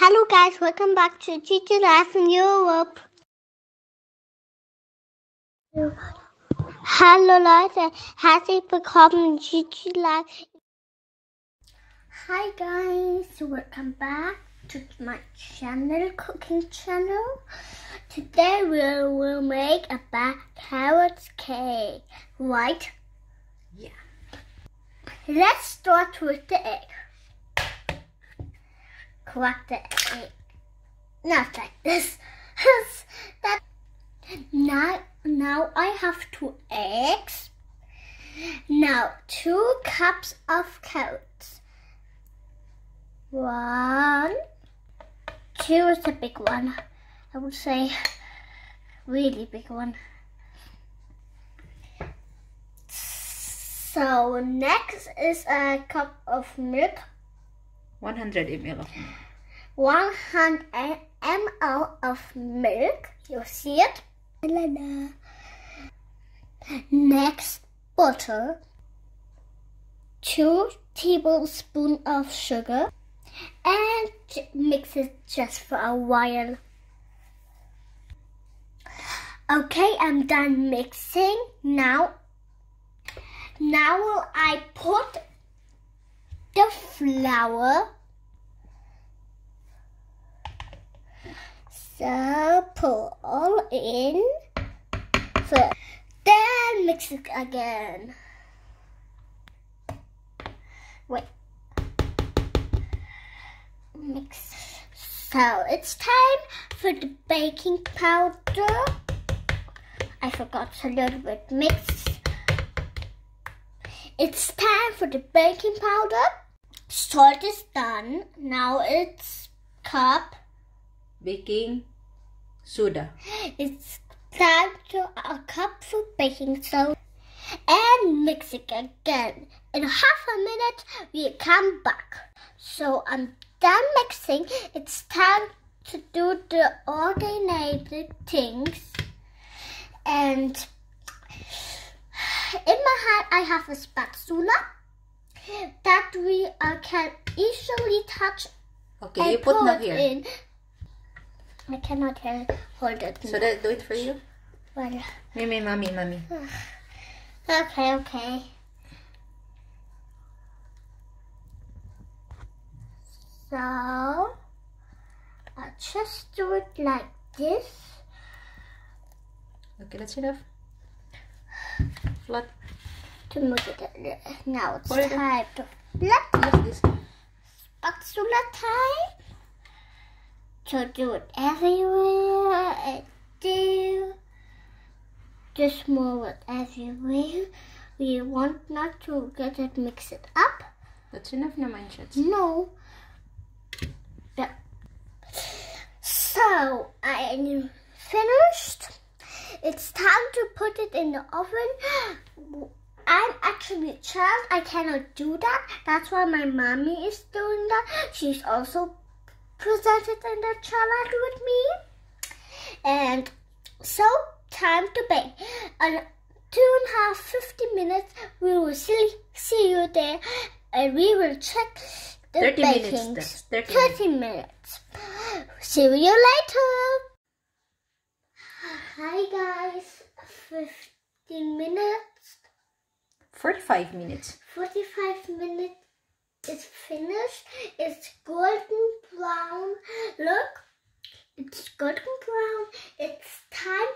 Hello guys, welcome back to Gigi Life in Europe. Hallo Leute, herzlich willkommen Gigi Life. Hi guys, welcome back to my channel, cooking channel. Today we will make a bad carrot cake, right? Yeah. Let's start with the egg. Crack the egg. Not like this. that. Now, now I have two eggs. Now two cups of carrots. One, two is a big one. I would say really big one. So next is a cup of milk, 100 ml of milk. 100 ml of milk. You see it? Next, butter, two tablespoons of sugar, and mix it just for a while. Okay, I'm done mixing. Now, now will I put the flour. So put all in first. Then mix it again. Wait. Mix. So it's time for the baking powder. I forgot a little bit mix. It's time for the baking powder. Salt is done. Now it's cup. Baking soda. It's time to add a cup for baking soda and mix it again. In half a minute, we come back. So I'm done mixing. It's time to do the organized things. And in my hand, I have a spatula that we uh, can easily touch Okay, you put now it here. in. I cannot hold it. So that do it for you. Well, Mimi, mommy, mommy. Okay, okay. So, I'll just do it like this. Okay, that's enough. Flat. To move it. Now it's time to Use this. spatula time. To do it everywhere. And do. Just move it everywhere. We want not to get it mix it up. That's enough naman, Shats. No. Yeah. So I am finished. It's time to put it in the oven. I'm actually a child. I cannot do that. That's why my mommy is doing that. She's also presented in the challenge with me. And so time to bake. And uh, two and a half, 50 minutes, we will see, see you there. And we will check the 30 minutes, baking. that's 30 minutes. 30 minutes. See you later. Hi guys. 15 minutes. 45 minutes. 45 minutes is finished. It's golden brown. Look. It's golden brown. It's time